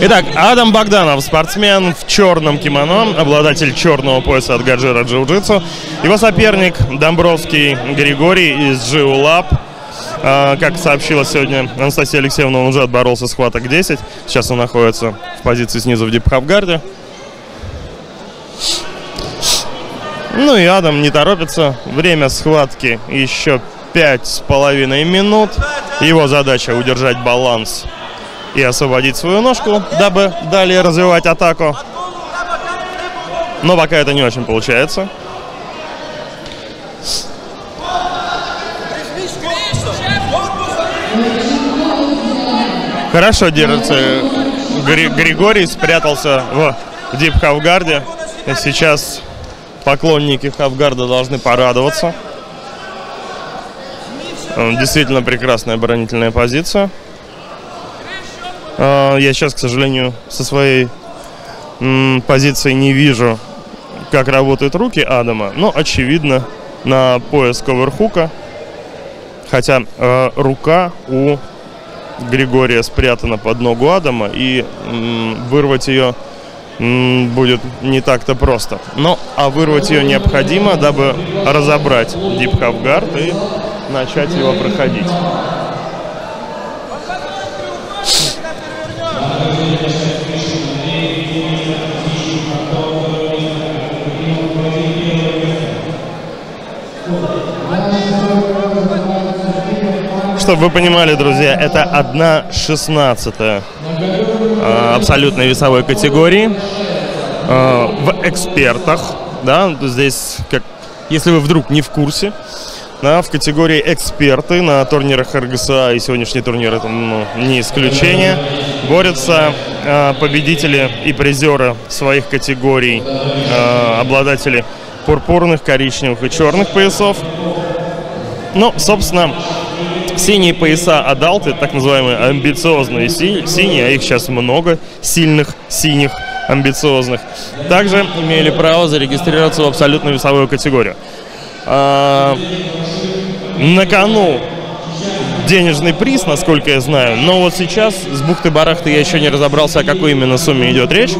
Итак, Адам Богданов, спортсмен в черном кимоно, обладатель черного пояса от Гаджира Джиу-Джитсу. Его соперник Домбровский Григорий из Джиу Лаб. А, как сообщила сегодня Анастасия Алексеевна, он уже отборолся с хваток 10. Сейчас он находится в позиции снизу в дипхавгарде. Ну и Адам не торопится. Время схватки еще пять с половиной минут. Его задача удержать баланс и освободить свою ножку, дабы далее развивать атаку. Но пока это не очень получается. Хорошо держится Гри Григорий, спрятался в дип хавгарде. Сейчас поклонники хавгарда должны порадоваться. Действительно прекрасная оборонительная позиция. А, я сейчас, к сожалению, со своей позиции не вижу, как работают руки Адама, но очевидно на пояс коверхука, хотя э, рука у Григория спрятана под ногу Адама, и м, вырвать ее м, будет не так-то просто. Но а вырвать ее необходимо, дабы разобрать Дип Хавгард и начать его проходить. Чтобы вы понимали, друзья, это 1 шестнадцатая а, абсолютной весовой категории а, в экспертах. Да, здесь, как, если вы вдруг не в курсе, да, в категории эксперты на турнирах РГСА и сегодняшний турнир это ну, не исключение. Борются э, победители и призеры своих категорий, э, обладатели пурпурных, коричневых и черных поясов. Ну, собственно, синие пояса адалты, так называемые амбициозные си синие, а их сейчас много, сильных синих амбициозных, также имели право зарегистрироваться в абсолютную весовую категорию. А, на кону денежный приз, насколько я знаю. Но вот сейчас с бухты-барахты я еще не разобрался, о какой именно сумме идет речь.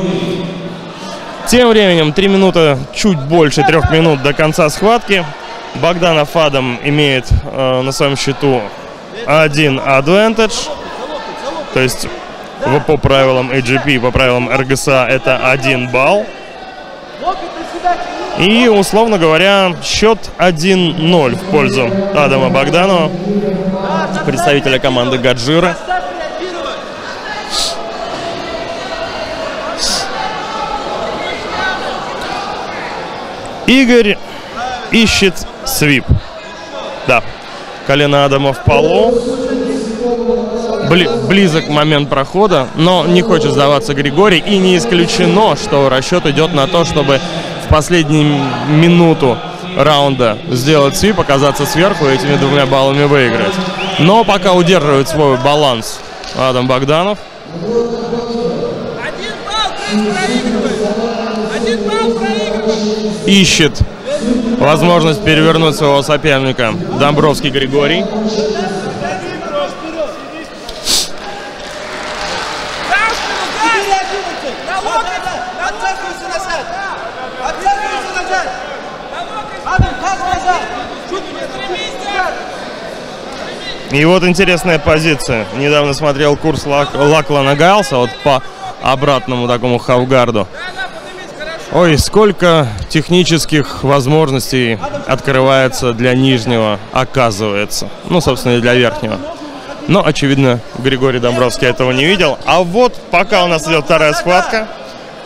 Тем временем 3 минуты, чуть больше 3 минут до конца схватки. Богданов Адам имеет э, на своем счету один advantage. То есть по правилам AGP, по правилам РГСА это один балл. И, условно говоря, счет 1-0 в пользу Адама Богданова, представителя команды Гаджира. Игорь ищет свип. Да, колено Адама в полу. Бли близок момент прохода, но не хочет сдаваться Григорий. И не исключено, что расчет идет на то, чтобы последнюю минуту раунда сделать свип, оказаться сверху и этими двумя баллами выиграть. Но пока удерживает свой баланс Адам Богданов. Ищет возможность перевернуть своего соперника Домбровский Григорий. И вот интересная позиция. Недавно смотрел курс Лак, Лаклана Гайлса вот по обратному такому хавгарду. Ой, сколько технических возможностей открывается для нижнего, оказывается. Ну, собственно, и для верхнего. Но, очевидно, Григорий Домбровский этого не видел. А вот пока у нас идет вторая схватка,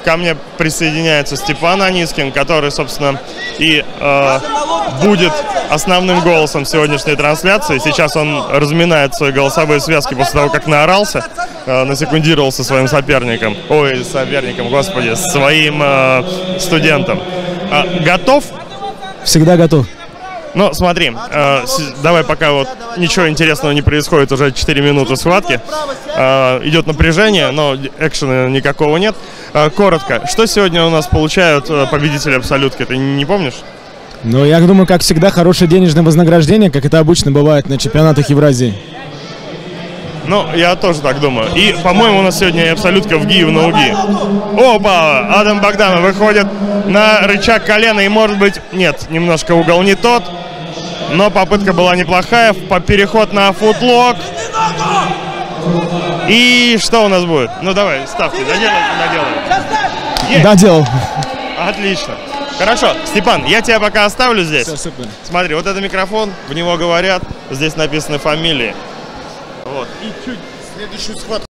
ко мне присоединяется Степан Анискин, который, собственно, и э, будет основным голосом сегодняшней трансляции. Сейчас он разминает свои голосовые связки после того, как наорался, насекундировал со своим соперником. Ой, соперником, господи, своим э, студентом. Э, готов? Всегда готов. Ну, смотри, э, давай пока вот ничего интересного не происходит, уже 4 минуты схватки. Э, идет напряжение, но экшена никакого нет. Э, коротко, что сегодня у нас получают э, победители абсолютки, ты не помнишь? Ну, я думаю, как всегда, хорошее денежное вознаграждение, как это обычно бывает на чемпионатах Евразии. Ну, я тоже так думаю. И, по-моему, у нас сегодня и абсолютка в ги и в ноуги. Опа! Адам Богданов выходит на рычаг колена и, может быть, нет, немножко угол не тот. Но попытка была неплохая. По переход на футлок. И что у нас будет? Ну давай, ставки, доделай, доделай. Есть. Доделал. Отлично. Хорошо, Степан, я тебя пока оставлю здесь. Всё, супер. Смотри, вот это микрофон, в него говорят, здесь написаны фамилии. И чуть Следующую схватку